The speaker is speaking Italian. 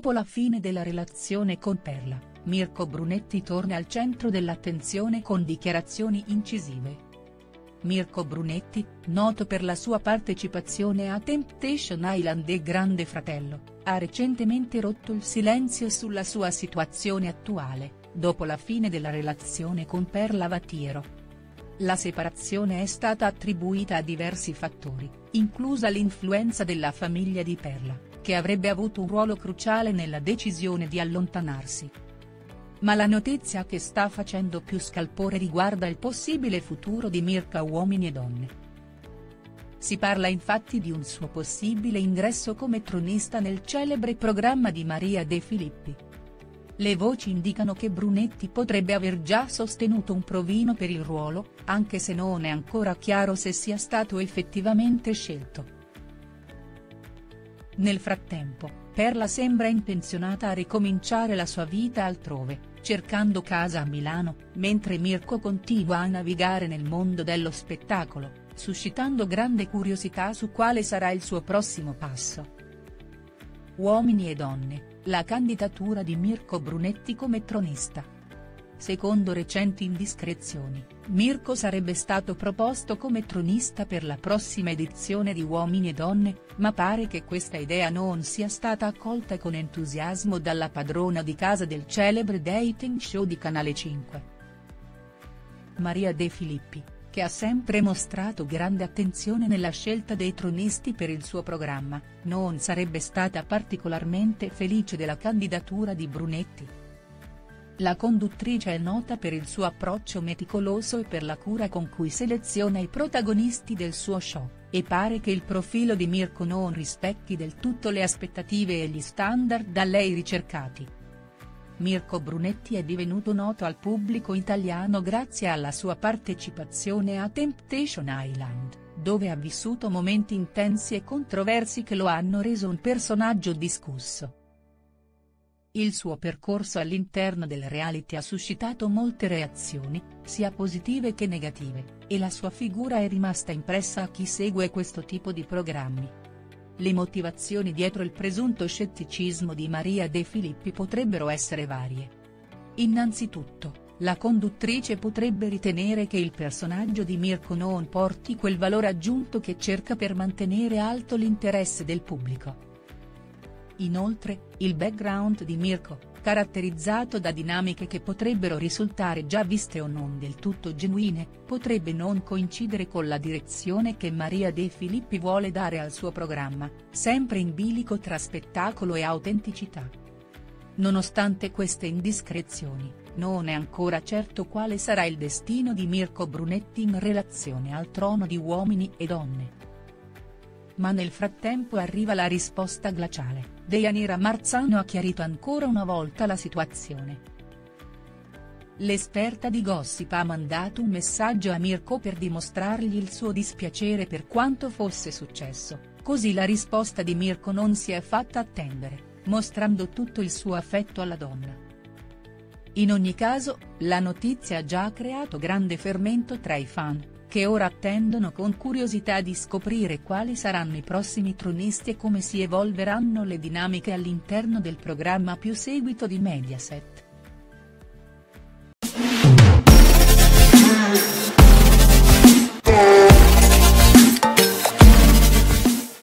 Dopo la fine della relazione con Perla, Mirko Brunetti torna al centro dell'attenzione con dichiarazioni incisive. Mirko Brunetti, noto per la sua partecipazione a Temptation Island e Grande Fratello, ha recentemente rotto il silenzio sulla sua situazione attuale, dopo la fine della relazione con Perla Vatiero. La separazione è stata attribuita a diversi fattori, inclusa l'influenza della famiglia di Perla, che avrebbe avuto un ruolo cruciale nella decisione di allontanarsi. Ma la notizia che sta facendo più scalpore riguarda il possibile futuro di Mirka Uomini e Donne. Si parla infatti di un suo possibile ingresso come tronista nel celebre programma di Maria De Filippi. Le voci indicano che Brunetti potrebbe aver già sostenuto un provino per il ruolo, anche se non è ancora chiaro se sia stato effettivamente scelto. Nel frattempo, Perla sembra intenzionata a ricominciare la sua vita altrove cercando casa a Milano, mentre Mirko continua a navigare nel mondo dello spettacolo, suscitando grande curiosità su quale sarà il suo prossimo passo. Uomini e donne, la candidatura di Mirko Brunetti come tronista. Secondo recenti indiscrezioni, Mirko sarebbe stato proposto come tronista per la prossima edizione di Uomini e Donne, ma pare che questa idea non sia stata accolta con entusiasmo dalla padrona di casa del celebre dating show di Canale 5. Maria De Filippi, che ha sempre mostrato grande attenzione nella scelta dei tronisti per il suo programma, non sarebbe stata particolarmente felice della candidatura di Brunetti. La conduttrice è nota per il suo approccio meticoloso e per la cura con cui seleziona i protagonisti del suo show, e pare che il profilo di Mirko non rispecchi del tutto le aspettative e gli standard da lei ricercati. Mirko Brunetti è divenuto noto al pubblico italiano grazie alla sua partecipazione a Temptation Island, dove ha vissuto momenti intensi e controversi che lo hanno reso un personaggio discusso. Il suo percorso all'interno del reality ha suscitato molte reazioni, sia positive che negative, e la sua figura è rimasta impressa a chi segue questo tipo di programmi. Le motivazioni dietro il presunto scetticismo di Maria De Filippi potrebbero essere varie. Innanzitutto, la conduttrice potrebbe ritenere che il personaggio di Mirko non porti quel valore aggiunto che cerca per mantenere alto l'interesse del pubblico. Inoltre, il background di Mirko, caratterizzato da dinamiche che potrebbero risultare già viste o non del tutto genuine, potrebbe non coincidere con la direzione che Maria De Filippi vuole dare al suo programma, sempre in bilico tra spettacolo e autenticità. Nonostante queste indiscrezioni, non è ancora certo quale sarà il destino di Mirko Brunetti in relazione al trono di Uomini e Donne ma nel frattempo arriva la risposta glaciale, Deianira Marzano ha chiarito ancora una volta la situazione. L'esperta di gossip ha mandato un messaggio a Mirko per dimostrargli il suo dispiacere per quanto fosse successo, così la risposta di Mirko non si è fatta attendere, mostrando tutto il suo affetto alla donna. In ogni caso, la notizia ha già creato grande fermento tra i fan, che ora attendono con curiosità di scoprire quali saranno i prossimi tronisti e come si evolveranno le dinamiche all'interno del programma più seguito di Mediaset.